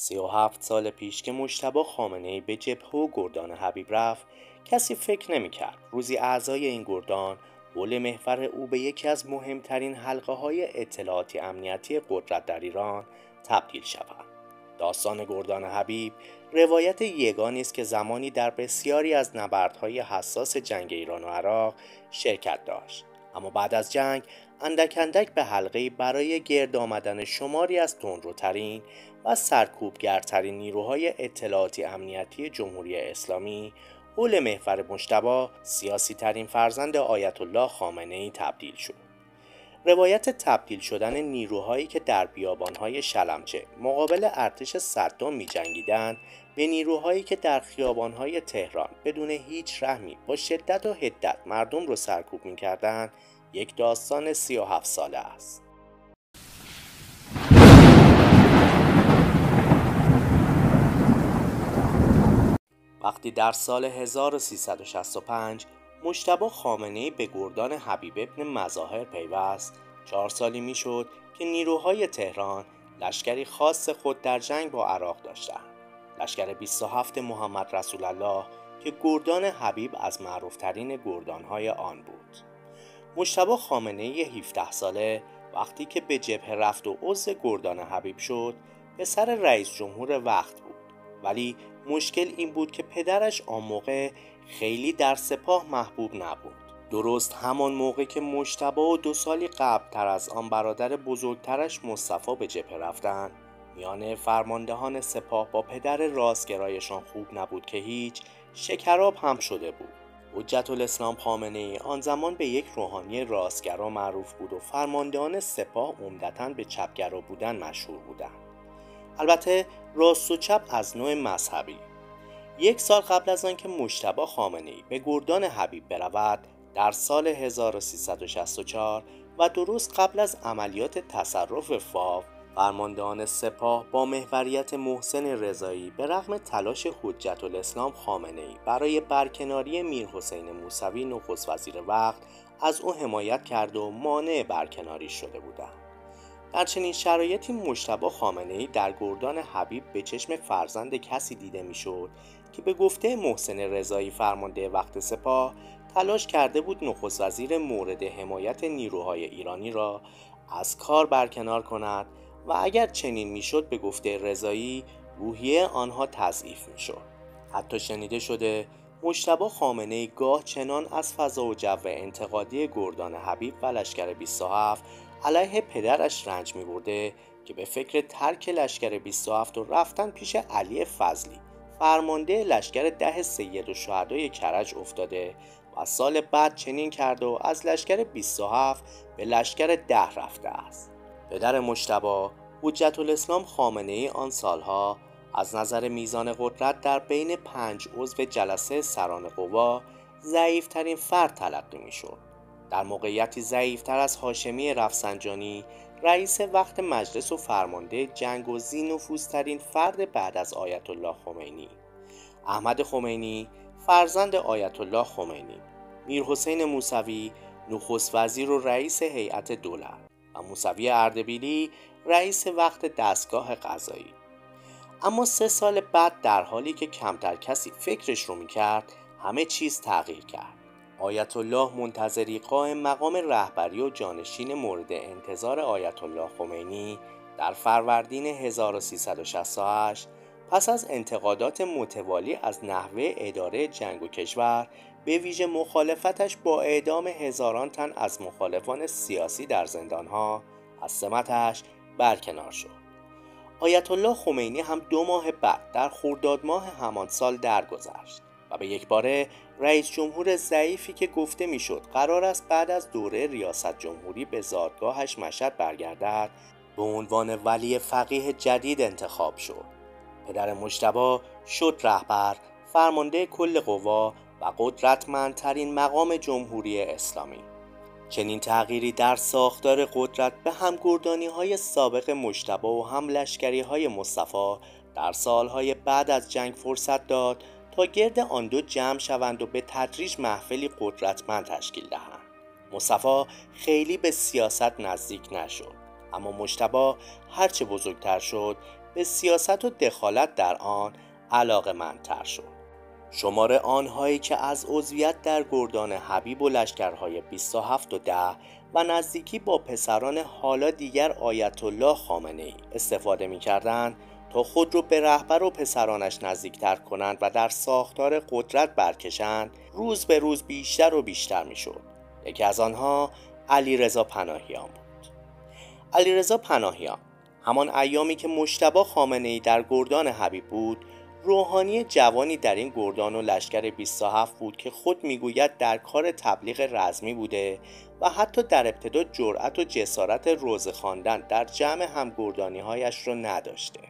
37 سال پیش که مشتبه خامنه به جبهه و گردان حبیب رفت کسی فکر نمی‌کرد روزی اعضای این گردان حول محور او به یکی از مهمترین حلقه های اطلاعاتی امنیتی قدرت در ایران تبدیل شود. داستان گردان حبیب روایت یگانی است که زمانی در بسیاری از نبردهای حساس جنگ ایران و عراق شرکت داشت اما بعد از جنگ اندک اندک به حلقه برای گرد آمدن شماری از تندروترین و سرکوبگرترین نیروهای اطلاعاتی امنیتی جمهوری اسلامی حول محور مشتبا سیاسی ترین فرزند آیت الله خامنه ای تبدیل شد. روایت تبدیل شدن نیروهایی که در بیابانهای شلمچه مقابل ارتش صدام می جنگیدن به نیروهایی که در خیابانهای تهران بدون هیچ رحمی با شدت و هدت مردم رو سرکوب می کردن یک داستان سی و هفت ساله است. وقتی در سال 1365 مشتبه خامنه به گردان حبیب ابن مظاهر پیوست چهار سالی می‌شد که نیروهای تهران لشکری خاص خود در جنگ با عراق داشتند لشکر 27 محمد رسول الله که گردان حبیب از معروفترین گردانهای آن بود مشتبه خامنه 17 ساله وقتی که به جبهه رفت و عضو گردان حبیب شد پسر رئیس جمهور وقت بود. ولی مشکل این بود که پدرش آن موقع خیلی در سپاه محبوب نبود. درست همان موقع که مشتبه و دو سالی قبل تر از آن برادر بزرگترش مصطفی به جبهه رفتن میان فرماندهان سپاه با پدر راستگرایشان خوب نبود که هیچ شکراب هم شده بود. حجت الاسلام خامنه ای. آن زمان به یک روحانی راستگرا معروف بود و فرماندهان سپاه عمدتا به چپگرا بودن مشهور بودند. البته راست و چپ از نوع مذهبی. یک سال قبل از آنکه مشتبه خامنه ای به گردان حبیب برود در سال 1364 و درست قبل از عملیات تصرف فاو فرماندهان سپاه با محوریت محسن رضایی به رغم تلاش حجت الاسلام خامنه ای برای برکناری میر حسین موسوی نخست وزیر وقت از او حمایت کرد و مانع برکناری شده بودند. در چنین شرایطی مشتبه خامنه ای در گردان حبیب به چشم فرزند کسی دیده می‌شد که به گفته محسن رضایی فرمانده وقت سپاه تلاش کرده بود نخست وزیر مورد حمایت نیروهای ایرانی را از کار برکنار کند و اگر چنین می‌شد به گفته رضایی روحیه آنها تضعیف می‌شد. حتی شنیده شده مشتبه خامنه گاه چنان از فضا و جو انتقادی گردان حبیب و لشکر 27 علیه پدرش رنج می برده که به فکر ترک لشکر 27 و رفتن پیش علی فضلی فرمانده لشکر ده سید و شهدای کرج افتاده و سال بعد چنین کرد و از لشکر 27 به لشکر ده رفته است. پدر مشتبا حجت الاسلام خامنه ای آن سالها از نظر میزان قدرت در بین پنج عضو جلسه سران قوا ضعیفترین فرد تلقی می شد. در موقعیتی ضعیفتر از هاشمی رفسنجانی رئیس وقت مجلس و فرمانده جنگ و زی نفوذترین فرد بعد از آیت الله خمینی. احمد خمینی فرزند آیت الله خمینی. میر حسین موسوی نخست وزیر و رئیس هیئت دولت. موسوی اردبیلی رئیس وقت دستگاه قضایی. اما سه سال بعد در حالی که کمتر کسی فکرش رو می‌کرد همه چیز تغییر کرد. آیت الله منتظری قائم مقام رهبری و جانشین مورد انتظار آیت الله خمینی در فروردین 1368 پس از انتقادات متوالی از نحوه اداره جنگ و کشور به ویژه مخالفتش با اعدام هزاران تن از مخالفان سیاسی در زندانها از سمتش برکنار شد. آیت الله خمینی هم دو ماه بعد در خرداد ماه همان سال درگذشت و به یک باره رئیس جمهور ضعیفی که گفته می‌شد قرار است بعد از دوره ریاست جمهوری به زادگاهش مشهد برگردد به عنوان ولی فقیه جدید انتخاب شد. پدر مشتبا شد رهبر فرمانده کل قوا و قدرتمندترین مقام جمهوری اسلامی. چنین تغییری در ساختار قدرت به همگردانی های سابق مشتبه و هم لشکری های مصطفی در سالهای بعد از جنگ فرصت داد تا گرد آن دو جمع شوند و به تدریج محفلی قدرتمند تشکیل دهند. مصطفی خیلی به سیاست نزدیک نشد اما مشتبا هرچه بزرگتر شد به سیاست و دخالت در آن علاقه منتر شد. شمار آنهایی که از عضویت در گردان حبیب و لشکرهای 27 و 10 و نزدیکی با پسران حالا دیگر آیت الله خامنه ای استفاده می کردن تا خود رو به رهبر و پسرانش نزدیکتر کنند و در ساختار قدرت برکشند روز به روز بیشتر و بیشتر می شد. یکی از آنها علی رضا پناهیان بود علی رضا پناهیان همان ایامی که مشتبا خامنه ای در گردان حبیب بود روحانی جوانی در این گردان و لشکر 27 بود که خود می‌گوید در کار تبلیغ رزمی بوده و حتی در ابتدا جرأت و جسارت روز خواندن در جمع همگردانی هایش را نداشته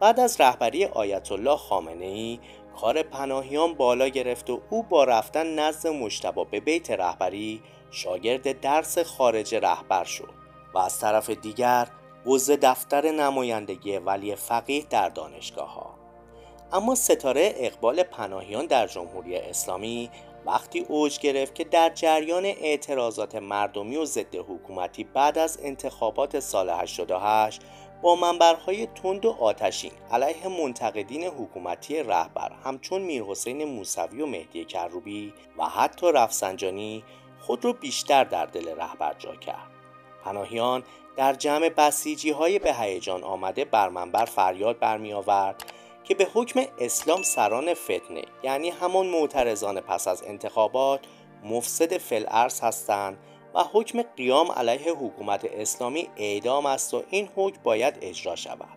بعد از رهبری آیت الله خامنه ای کار پناهیان بالا گرفت و او با رفتن نزد مشتبا به بیت رهبری شاگرد درس خارج رهبر شد و از طرف دیگر عضو دفتر نمایندگی ولی فقیه در دانشگاه ها. اما ستاره اقبال پناهیان در جمهوری اسلامی وقتی اوج گرفت که در جریان اعتراضات مردمی و ضد حکومتی بعد از انتخابات سال 88 با منبرهای تند و آتشین علیه منتقدین حکومتی رهبر همچون میرحسین موسوی و مهدی کروبی و حتی رفسنجانی خود را بیشتر در دل رهبر جا کرد. پناهیان در جمع بسیجی های به هیجان آمده بر منبر فریاد برمی آورد که به حکم اسلام سران فتنه یعنی همون معترضان پس از انتخابات مفسد فلعرس هستند و حکم قیام علیه حکومت اسلامی اعدام است و این حکم باید اجرا شود.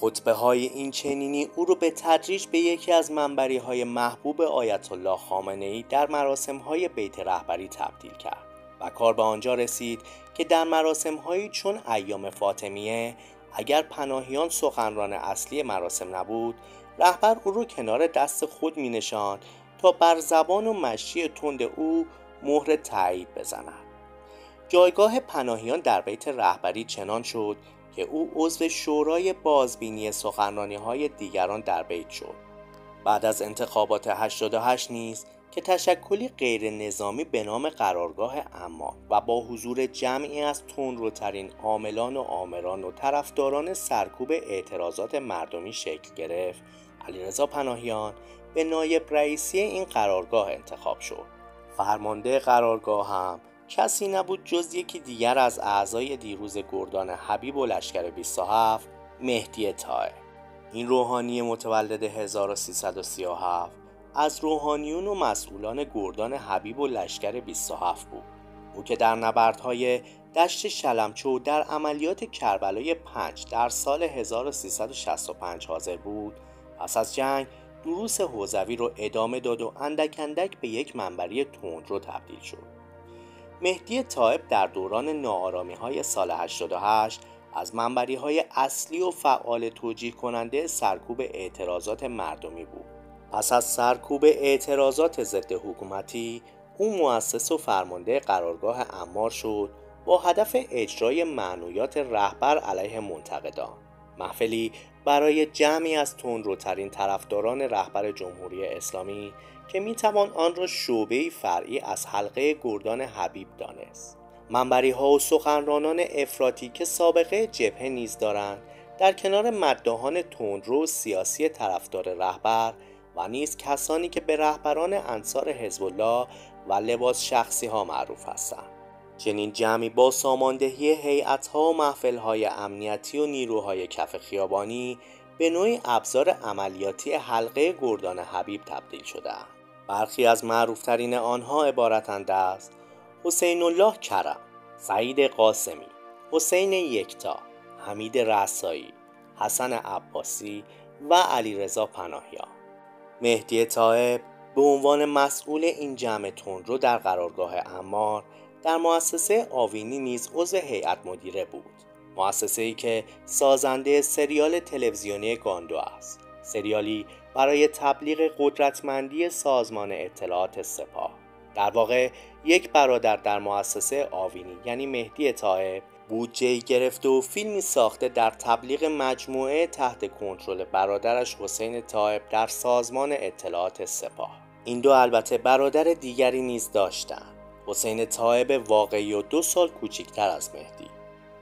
خطبه های این چنینی او رو به تدریج به یکی از منبری های محبوب آیت الله خامنه ای در مراسم های بیت رهبری تبدیل کرد و کار به آنجا رسید که در مراسم هایی چون ایام فاطمیه اگر پناهیان سخنران اصلی مراسم نبود رهبر او رو کنار دست خود می نشان تا بر زبان و مشی تند او مهر تایید بزند. جایگاه پناهیان در بیت رهبری چنان شد که او عضو شورای بازبینی سخنرانی های دیگران در بیت شد. بعد از انتخابات 88 نیز که تشکلی غیر نظامی به نام قرارگاه اما و با حضور جمعی از تندروترین عاملان و آمران و طرفداران سرکوب اعتراضات مردمی شکل گرفت علیرضا پناهیان به نایب رئیسی این قرارگاه انتخاب شد. فرمانده قرارگاه هم کسی نبود جز یکی دیگر از اعضای دیروز گردان حبیب و لشکر 27 مهدی تای این روحانی متولد 1337 از روحانیون و مسئولان گردان حبیب و لشکر 27 بود. او که در نبردهای دشت شلمچو در عملیات کربلای 5 در سال 1365 حاضر بود پس از جنگ دروس حوزوی رو ادامه داد و اندک اندک به یک منبری تند رو تبدیل شد. مهدی طایب در دوران نارامی های سال 88 از منبری های اصلی و فعال توجیه کننده سرکوب اعتراضات مردمی بود. پس از سرکوب اعتراضات ضد حکومتی او مؤسس و فرمانده قرارگاه امار شد با هدف اجرای معنویات رهبر علیه منتقدان. محفلی برای جمعی از تندروترین طرفداران رهبر جمهوری اسلامی که می‌توان آن را شعبه فرعی از حلقه گردان حبیب دانست. منبری ها و سخنرانان افراطی که سابقه جبهه نیز دارند در کنار مدهان تندرو سیاسی طرفدار رهبر و نیز کسانی که به رهبران انصار حزب الله و لباس شخصی ها معروف هستند. چنین جمعی با ساماندهی هیئت ها و محفل های امنیتی و نیروهای کف خیابانی به نوعی ابزار عملیاتی حلقه گردان حبیب تبدیل شده برخی از معروفترین آنها عبارتند از حسین الله کرم سعید قاسمی حسین یکتا حمید رسایی حسن عباسی و علیرضا پناهیان مهدی طایب به عنوان مسئول این جمع رو در قرارگاه امار در مؤسسه آوینی نیز عضو هیئت مدیره بود. مؤسسه ای که سازنده سریال تلویزیونی گاندو است. سریالی برای تبلیغ قدرتمندی سازمان اطلاعات سپاه. در واقع یک برادر در مؤسسه آوینی یعنی مهدی طایب بودجه گرفت و فیلمی ساخته در تبلیغ مجموعه تحت کنترل برادرش حسین طایب در سازمان اطلاعات سپاه. این دو البته برادر دیگری نیز داشتند. حسین طایب واقعی و دو سال کوچکتر از مهدی.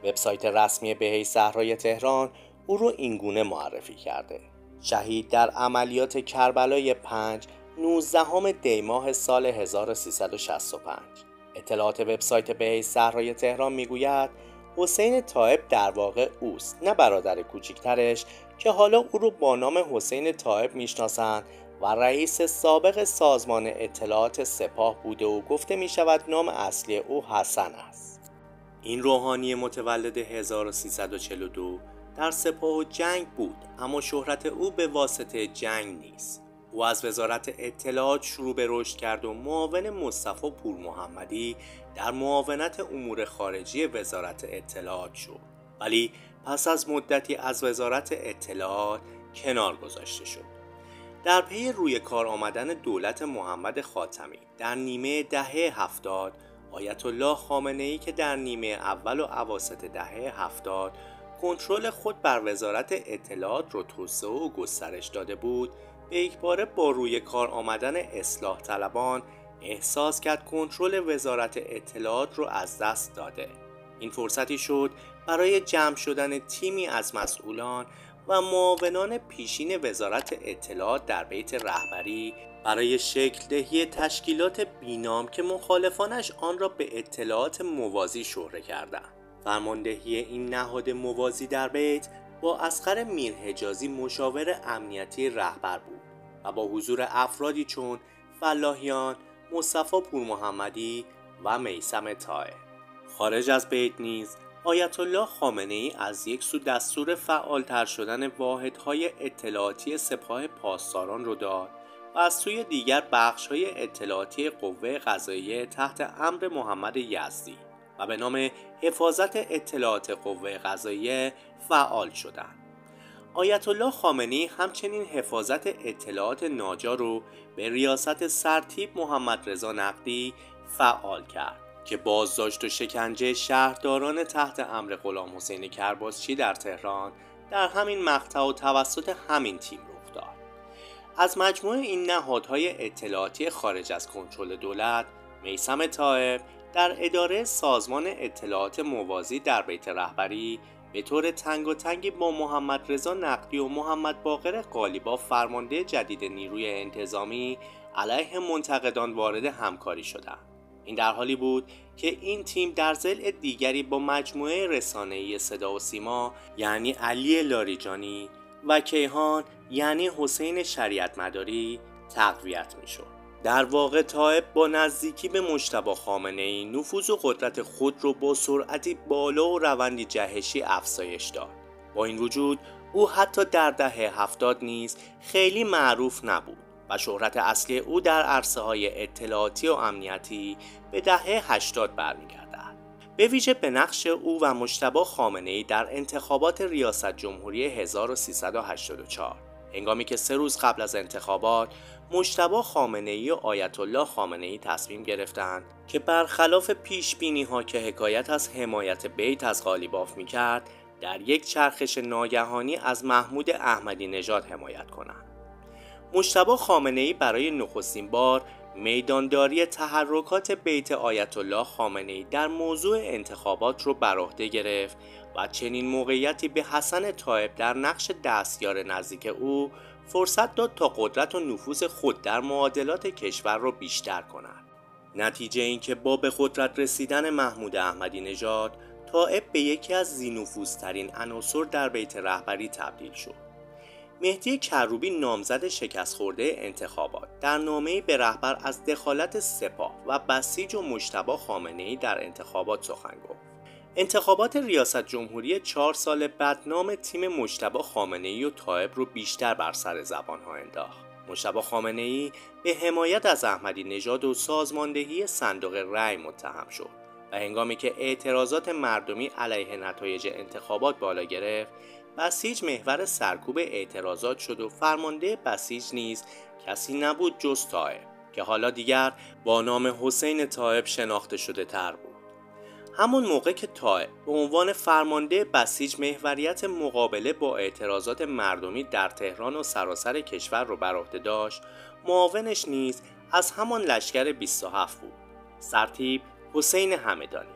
وبسایت رسمی بهی صحرای تهران او رو اینگونه معرفی کرده. شهید در عملیات کربلای 5 19 دی ماه سال 1365 اطلاعات وبسایت به صحرای تهران می‌گوید حسین طایب در واقع اوست نه برادر کوچکترش که حالا او رو با نام حسین طایب می‌شناسند و رئیس سابق سازمان اطلاعات سپاه بوده و گفته می شود نام اصلی او حسن است. این روحانی متولد 1342 در سپاه و جنگ بود اما شهرت او به واسطه جنگ نیست. او از وزارت اطلاعات شروع به رشد کرد و معاون مصطفی پور محمدی در معاونت امور خارجی وزارت اطلاعات شد. ولی پس از مدتی از وزارت اطلاعات کنار گذاشته شد. در پی روی کار آمدن دولت محمد خاتمی در نیمه دهه هفتاد آیت الله خامنه ای که در نیمه اول و عواسط دهه هفتاد کنترل خود بر وزارت اطلاعات را توسعه و گسترش داده بود به یکباره با روی کار آمدن اصلاح طلبان احساس کرد کنترل وزارت اطلاعات رو از دست داده. این فرصتی شد برای جمع شدن تیمی از مسئولان و معاونان پیشین وزارت اطلاعات در بیت رهبری برای شکل دهی تشکیلات بینام که مخالفانش آن را به اطلاعات موازی شهره کردند. فرماندهی این نهاد موازی در بیت با اسخر میرحجازی مشاور امنیتی رهبر بود و با حضور افرادی چون فلاحیان، مصطفی پور محمدی و میسم تای خارج از بیت نیز آیت الله خامنه ای از یک سو دستور فعالتر شدن واحدهای اطلاعاتی سپاه پاسداران رو داد و از سوی دیگر بخش های اطلاعاتی قوه قضاییه تحت امر محمد یزدی و به نام حفاظت اطلاعات قوه قضاییه فعال شدند. آیت الله خامنی همچنین حفاظت اطلاعات ناجا رو به ریاست سرتیب محمد رضا نقدی فعال کرد که بازداشت و شکنجه شهرداران تحت امر غلام حسین کرباسچی در تهران در همین مقطع و توسط همین تیم رخ داد. از مجموع این نهادهای اطلاعاتی خارج از کنترل دولت میسم طائب در اداره سازمان اطلاعات موازی در بیت رهبری به طور تنگ و تنگی با محمد رضا نقدی و محمد باقر قالیبا فرمانده جدید نیروی انتظامی علیه منتقدان وارد همکاری شدند. این در حالی بود که این تیم در زل دیگری با مجموعه رسانه‌ای صدا و سیما یعنی علی لاریجانی و کیهان یعنی حسین شریعت مداری تقویت می شد. در واقع طایب با نزدیکی به مشتبه خامنه ای نفوذ و قدرت خود را با سرعتی بالا و روندی جهشی افزایش داد با این وجود او حتی در دهه هفتاد نیز خیلی معروف نبود و شهرت اصلی او در عرصه های اطلاعاتی و امنیتی به دهه 80 برمیگردد. به ویژه به نقش او و مشتبه خامنه ای در انتخابات ریاست جمهوری 1384 هنگامی که سه روز قبل از انتخابات مشتبه خامنه ای و آیت الله خامنه ای تصمیم گرفتند که برخلاف پیش بینی ها که حکایت از حمایت بیت از غالیباف می کرد در یک چرخش ناگهانی از محمود احمدی نژاد حمایت کنند. مشتبه خامنه ای برای نخستین بار میدانداری تحرکات بیت آیت الله خامنه ای در موضوع انتخابات رو بر عهده گرفت و چنین موقعیتی به حسن طایب در نقش دستیار نزدیک او فرصت داد تا قدرت و نفوذ خود در معادلات کشور را بیشتر کند. نتیجه اینکه با به قدرت رسیدن محمود احمدی نژاد طائب به یکی از زینفوذترین عناصر در بیت رهبری تبدیل شد. مهدی کروبی نامزد شکست خورده انتخابات در نامه به رهبر از دخالت سپاه و بسیج و مشتبه خامنه در انتخابات سخن گفت. انتخابات ریاست جمهوری چهار سال بعد نام تیم مشتبه خامنه ای و طایب رو بیشتر بر سر زبان ها انداخت. مشتبه خامنه ای به حمایت از احمدی نژاد و سازماندهی صندوق رأی متهم شد و هنگامی که اعتراضات مردمی علیه نتایج انتخابات بالا گرفت بسیج محور سرکوب اعتراضات شد و فرمانده بسیج نیز کسی نبود جز طایب که حالا دیگر با نام حسین طایب شناخته شده تر بود. همون موقع که طائب به عنوان فرمانده بسیج محوریت مقابله با اعتراضات مردمی در تهران و سراسر کشور رو بر عهده داشت معاونش نیز از همان لشکر 27 بود. سرتیب حسین همدانی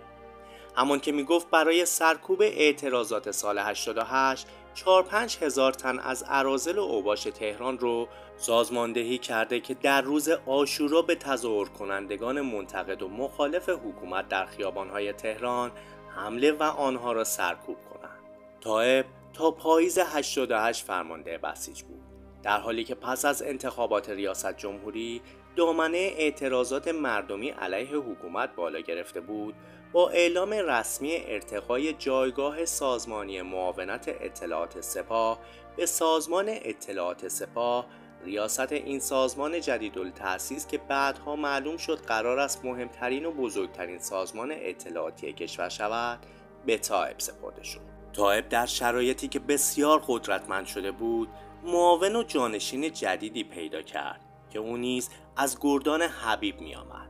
همون که می‌گفت برای سرکوب اعتراضات سال 88 4 5 هزار تن از عرازل و اوباش تهران رو سازماندهی کرده که در روز آشورا به تظاهر کنندگان منتقد و مخالف حکومت در خیابانهای تهران حمله و آنها را سرکوب کنند. طائب تا پاییز 88 فرمانده بسیج بود. در حالی که پس از انتخابات ریاست جمهوری دامنه اعتراضات مردمی علیه حکومت بالا گرفته بود با اعلام رسمی ارتقای جایگاه سازمانی معاونت اطلاعات سپاه به سازمان اطلاعات سپاه ریاست این سازمان جدید تأسیس که بعدها معلوم شد قرار است مهمترین و بزرگترین سازمان اطلاعاتی کشور شود به طائب سپرده شد. طائب در شرایطی که بسیار قدرتمند شده بود معاون و جانشین جدیدی پیدا کرد. که او نیز از گردان حبیب می آمد.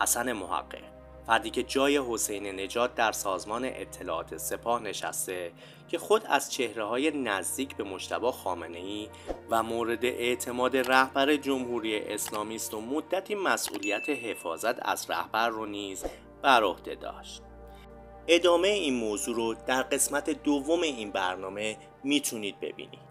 حسن محقق فردی که جای حسین نجات در سازمان اطلاعات سپاه نشسته که خود از چهره های نزدیک به مشتبه خامنه ای و مورد اعتماد رهبر جمهوری اسلامی است و مدتی مسئولیت حفاظت از رهبر رو نیز بر عهده داشت. ادامه این موضوع رو در قسمت دوم این برنامه می‌تونید ببینید.